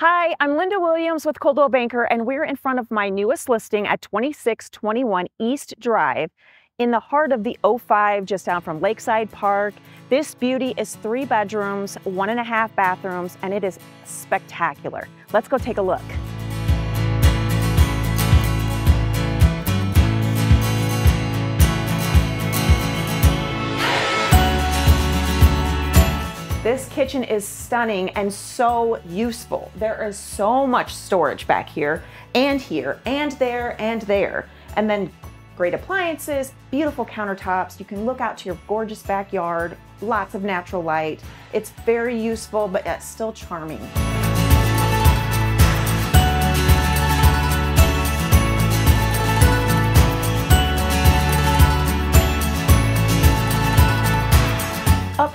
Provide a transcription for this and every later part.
Hi, I'm Linda Williams with Coldwell Banker, and we're in front of my newest listing at 2621 East Drive in the heart of the 05, just down from Lakeside Park. This beauty is three bedrooms, one and a half bathrooms, and it is spectacular. Let's go take a look. This kitchen is stunning and so useful. There is so much storage back here and here and there and there. And then great appliances, beautiful countertops. You can look out to your gorgeous backyard, lots of natural light. It's very useful, but still charming.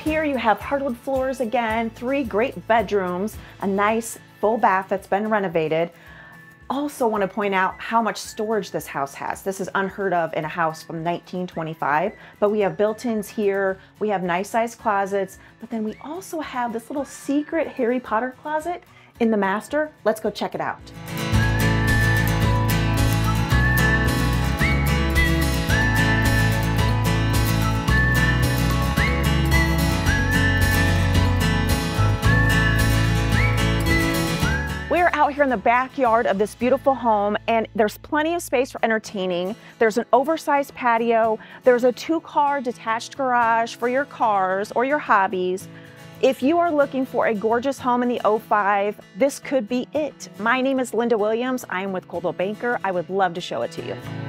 Here you have hardwood floors again, three great bedrooms, a nice full bath that's been renovated. Also want to point out how much storage this house has. This is unheard of in a house from 1925, but we have built-ins here, we have nice sized closets, but then we also have this little secret Harry Potter closet in the master. Let's go check it out. We're out here in the backyard of this beautiful home and there's plenty of space for entertaining. There's an oversized patio. There's a two car detached garage for your cars or your hobbies. If you are looking for a gorgeous home in the 05, this could be it. My name is Linda Williams. I am with Coldwell Banker. I would love to show it to you.